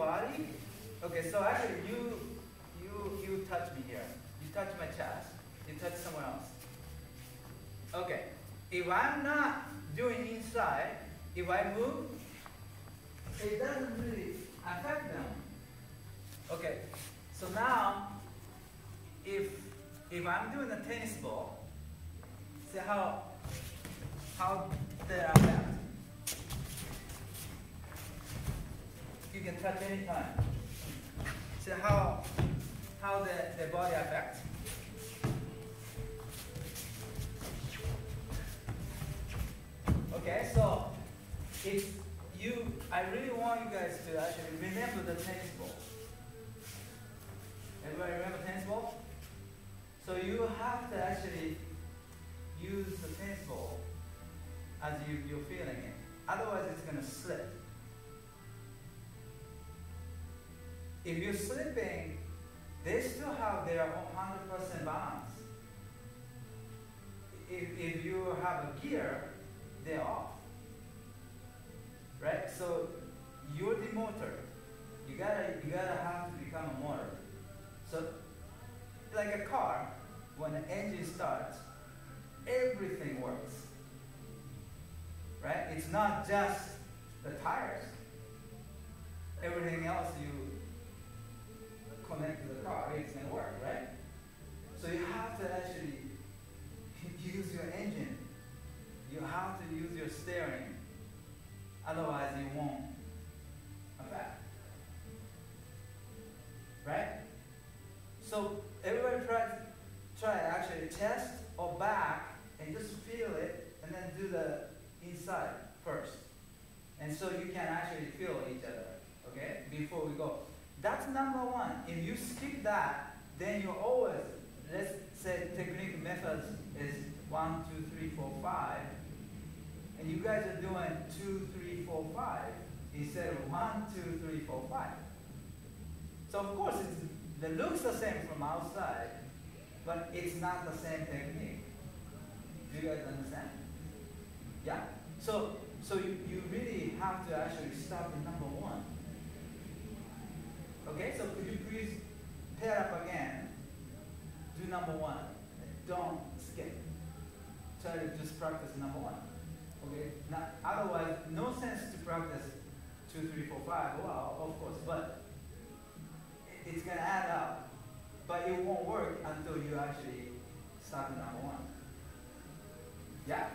body. Okay, so actually you you you touch me here. You touch my chest. You touch someone else. Okay. If I'm not doing inside, if I move, it doesn't really affect them. Okay. So now if if I'm doing a tennis ball, see how how they are affect. You can touch anytime. See how how the, the body affects. Okay, so if you, I really want you guys to actually remember the tennis ball. Everybody remember tennis ball? So you have to actually use the tennis ball as you, you're feeling it. Otherwise, it's going to slip. If you're slipping, they still have their 100% balance. If, if you have a gear, they're off. Right? So you're the motor. You gotta you gotta have to become a motor. So like a car, when the engine starts, everything works. Right? It's not just the tires. Everything else you connect to the car, it's gonna work, right? So you have to actually use your engine. You have to use your steering. Otherwise you won't affect. Right? So everybody try try actually chest or back and just feel it and then do the inside first. And so you can actually feel each other, okay, before we go. That's number one. If you skip that, then you always, let's say technique methods is one, two, three, four, five. And you guys are doing two, three, four, five instead of one, two, three, four, five. So of course, it looks the same from outside, but it's not the same technique. Do you guys understand? Yeah? So, so you, you really have to actually start with number one. Okay, so could you please pair up again? Do number one. Don't skip. Try to just practice number one. Okay? Now, otherwise, no sense to practice two, three, four, five. Well, of course, but it's gonna add up. But it won't work until you actually start number one. Yeah?